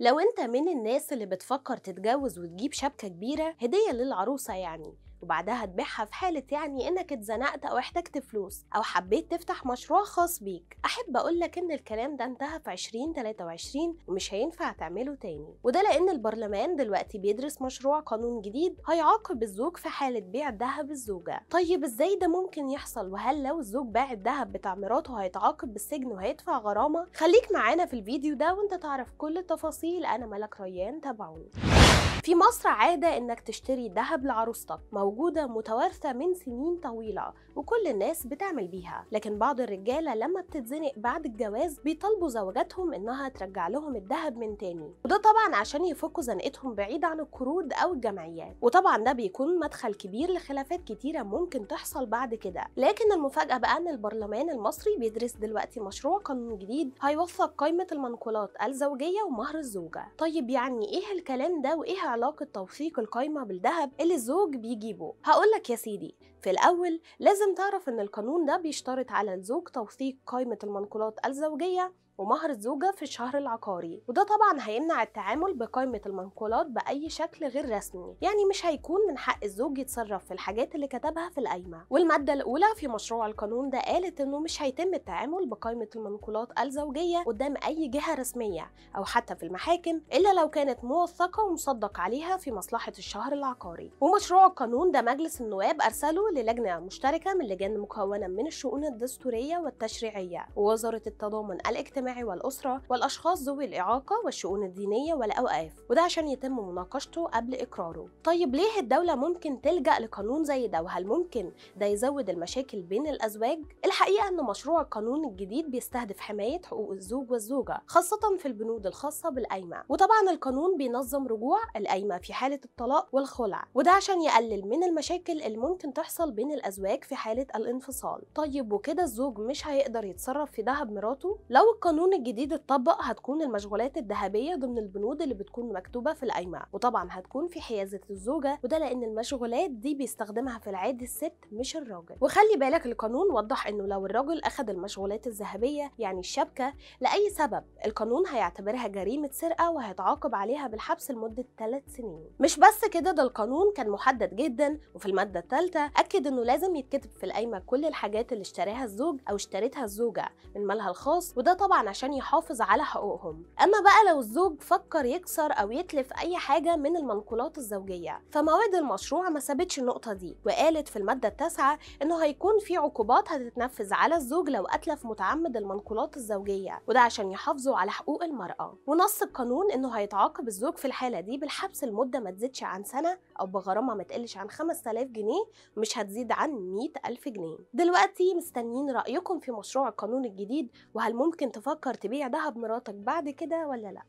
لو انت من الناس اللي بتفكر تتجوز وتجيب شبكة كبيرة هدية للعروسة يعني وبعدها تبيعها في حالة يعني إنك اتزنقت أو احتجت فلوس أو حبيت تفتح مشروع خاص بيك. أحب اقولك إن الكلام ده انتهى في 2023 ومش هينفع تعمله تاني. وده لأن البرلمان دلوقتي بيدرس مشروع قانون جديد هيعاقب الزوج في حالة بيع ذهب الزوجة. طيب إزاي ده ممكن يحصل؟ وهل لو الزوج باع الذهب بتاع مراته هيتعاقب بالسجن وهيدفع غرامة؟ خليك معانا في الفيديو ده وأنت تعرف كل التفاصيل. أنا ملك ريان تابعوني. في مصر عادة إنك تشتري ذهب لعروستك. موجودة متوارثة من سنين طويلة وكل الناس بتعمل بيها لكن بعض الرجالة لما بتتزنق بعد الجواز بيطالبوا زوجاتهم إنها ترجع لهم الذهب من تاني. وده طبعا عشان يفكوا زنقتهم بعيد عن القروض أو الجمعيات. وطبعا ده بيكون مدخل كبير لخلافات كتيرة ممكن تحصل بعد كده. لكن المفاجأة بقى إن البرلمان المصري بيدرس دلوقتي مشروع قانون جديد هيوثق قائمة المنقولات الزوجية ومهر الزوجة. طيب يعني إيه الكلام ده وإيه علاقة توثيق القايمة بالذهب اللي الزوج بيجيبه؟ هقولك يا سيدي في الأول لازم تعرف إن القانون ده بيشترط على الزوج توثيق قائمة المنقولات الزوجية ومهر الزوجة في الشهر العقاري وده طبعا هيمنع التعامل بقائمة المنقولات بأي شكل غير رسمي يعني مش هيكون من حق الزوج يتصرف في الحاجات اللي كتبها في القايمة. والمادة الأولى في مشروع القانون ده قالت إنه مش هيتم التعامل بقائمة المنقولات الزوجية قدام أي جهة رسمية أو حتى في المحاكم إلا لو كانت موثقة ومصدق عليها في مصلحة الشهر العقاري. ومشروع القانون ده مجلس النواب أرسله للجنة مشتركة من لجان مكونة من الشؤون الدستورية والتشريعية ووزارة التضامن الاجتماعي والأسرة والأشخاص ذوي الإعاقة والشؤون الدينية والأوقاف. وده عشان يتم مناقشته قبل إقراره. طيب ليه الدولة ممكن تلجأ لقانون زي ده؟ وهل ممكن ده يزود المشاكل بين الأزواج؟ الحقيقة أن مشروع القانون الجديد بيستهدف حماية حقوق الزوج والزوجة خاصة في البنود الخاصة بالقايمة. وطبعا القانون بينظم رجوع القايمة في حالة الطلاق والخلع وده عشان يقلل من المشاكل اللي ممكن تحصل بين الأزواج في حالة الانفصال. طيب وكده الزوج مش هيقدر يتصرف في ذهب مراته؟ لو القانون الجديد اتطبق هتكون المشغولات الذهبية ضمن البنود اللي بتكون مكتوبة في القايمة. وطبعا هتكون في حيازة الزوجة وده لأن المشغولات دي بيستخدمها في العادي الست مش الراجل. وخلي بالك القانون وضح إنه لو الراجل أخذ المشغولات الذهبية يعني الشبكة لأي سبب القانون هيعتبرها جريمة سرقة وهيتعاقب عليها بالحبس لمدة 3 سنين. مش بس كده ده القانون كان محدد جدا وفي المادة الثالثة اكد إنه لازم يتكتب في القايمة كل الحاجات اللي اشتراها الزوج أو اشترتها الزوجة من مالها الخاص وده طبعا عشان يحافظ على حقوقهم. أما بقى لو الزوج فكر يكسر أو يتلف أي حاجة من المنقولات الزوجية فمواد المشروع ما سابتش النقطة دي وقالت في المادة التاسعة إنه هيكون في عقوبات هتتنفذ على الزوج لو أتلف متعمد المنقولات الزوجية وده عشان يحافظوا على حقوق المرأة. ونص القانون إنه هيتعاقب الزوج في الحالة دي بالحبس لمدة ما تزيدش عن سنة أو بغرامة ما تقلش عن 5000 جنيه مش هتزيد عن 100000 جنيه. دلوقتي مستنيين رأيكم في مشروع القانون الجديد وهل ممكن تفكر تبيع دهب مراتك بعد كده ولا لأ؟